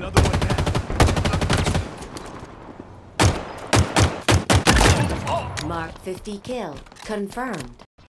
Another one down. Mark 50 kill. Confirmed.